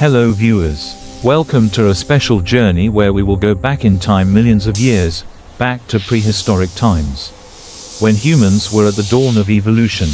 Hello viewers. Welcome to a special journey where we will go back in time millions of years, back to prehistoric times. When humans were at the dawn of evolution.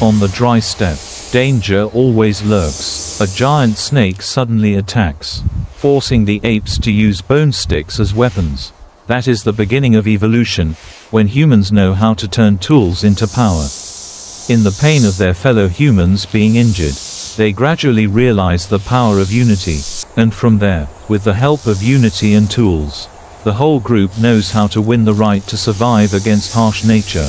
On the dry steppe, danger always lurks. A giant snake suddenly attacks, forcing the apes to use bone sticks as weapons. That is the beginning of evolution, when humans know how to turn tools into power. In the pain of their fellow humans being injured, they gradually realize the power of unity, and from there, with the help of unity and tools, the whole group knows how to win the right to survive against harsh nature.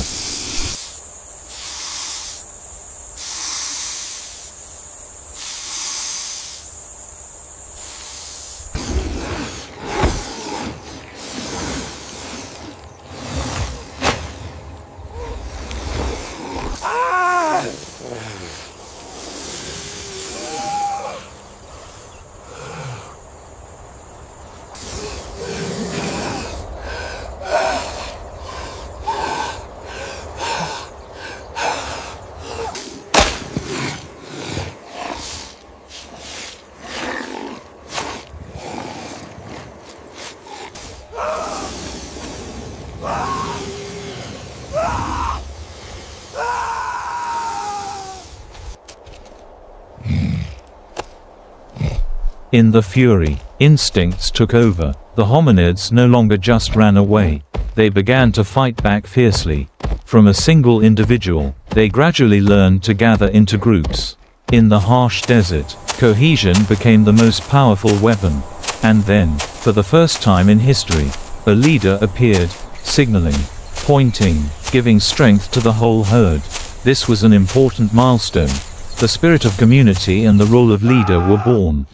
In the fury, instincts took over. The hominids no longer just ran away. They began to fight back fiercely. From a single individual, they gradually learned to gather into groups. In the harsh desert, cohesion became the most powerful weapon. And then, for the first time in history, a leader appeared, signaling, pointing, giving strength to the whole herd. This was an important milestone. The spirit of community and the role of leader were born.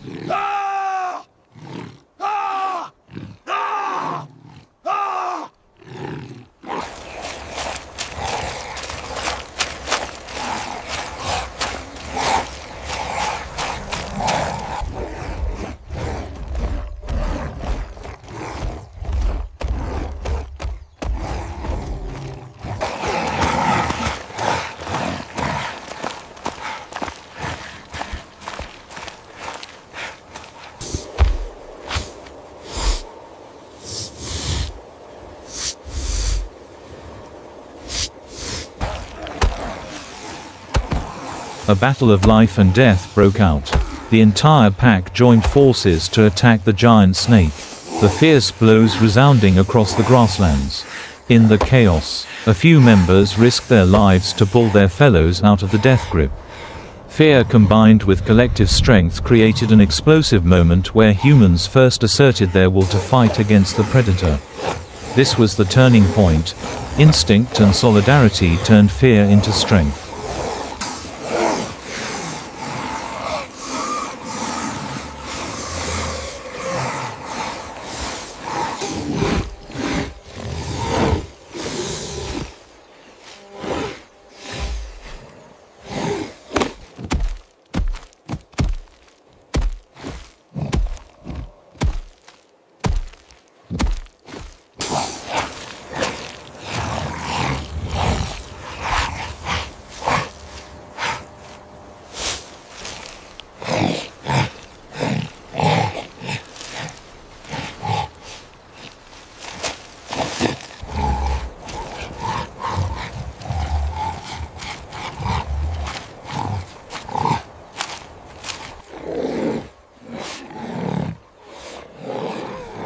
A battle of life and death broke out. The entire pack joined forces to attack the giant snake. The fierce blows resounding across the grasslands. In the chaos, a few members risked their lives to pull their fellows out of the death grip. Fear combined with collective strength created an explosive moment where humans first asserted their will to fight against the predator. This was the turning point. Instinct and solidarity turned fear into strength.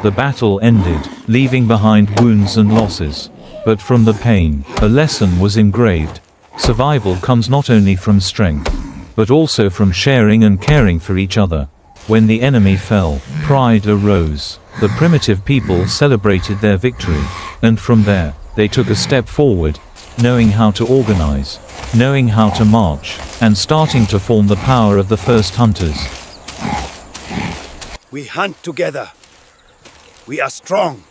The battle ended, leaving behind wounds and losses. But from the pain, a lesson was engraved. Survival comes not only from strength, but also from sharing and caring for each other. When the enemy fell, pride arose. The primitive people celebrated their victory. And from there, they took a step forward, knowing how to organize, knowing how to march, and starting to form the power of the first hunters. We hunt together. We are strong.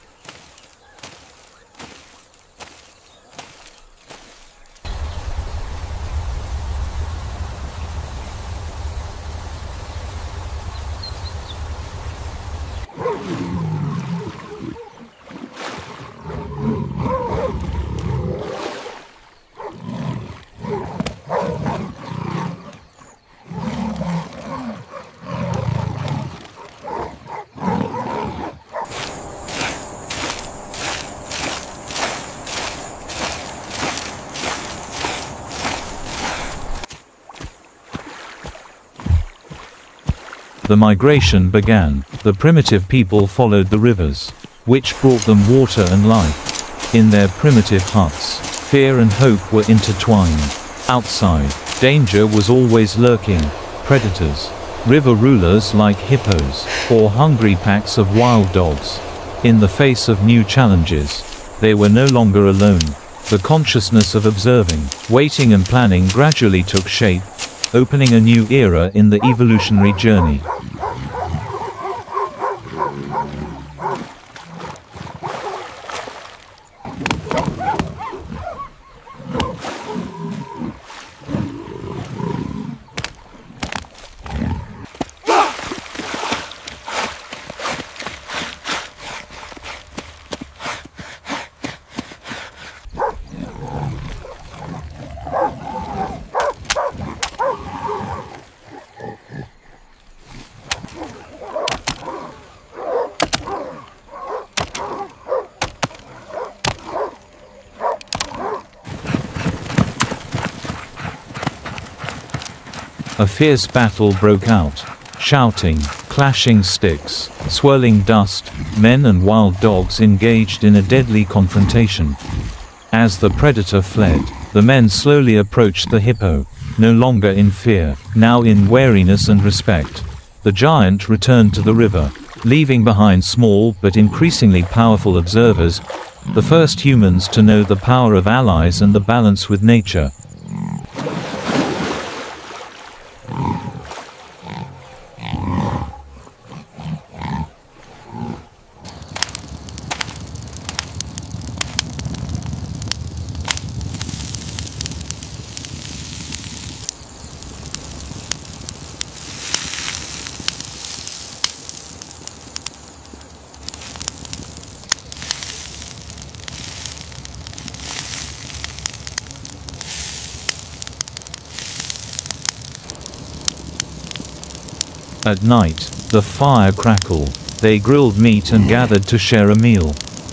The migration began. The primitive people followed the rivers, which brought them water and life. In their primitive huts, fear and hope were intertwined. Outside, danger was always lurking. Predators, river rulers like hippos, or hungry packs of wild dogs. In the face of new challenges, they were no longer alone. The consciousness of observing, waiting and planning gradually took shape, opening a new era in the evolutionary journey. A fierce battle broke out. Shouting, clashing sticks, swirling dust, men and wild dogs engaged in a deadly confrontation. As the predator fled, the men slowly approached the hippo, no longer in fear, now in wariness and respect. The giant returned to the river, leaving behind small but increasingly powerful observers, the first humans to know the power of allies and the balance with nature. At night, the fire crackled. They grilled meat and gathered to share a meal.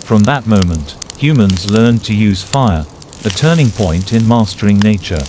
From that moment, humans learned to use fire, a turning point in mastering nature.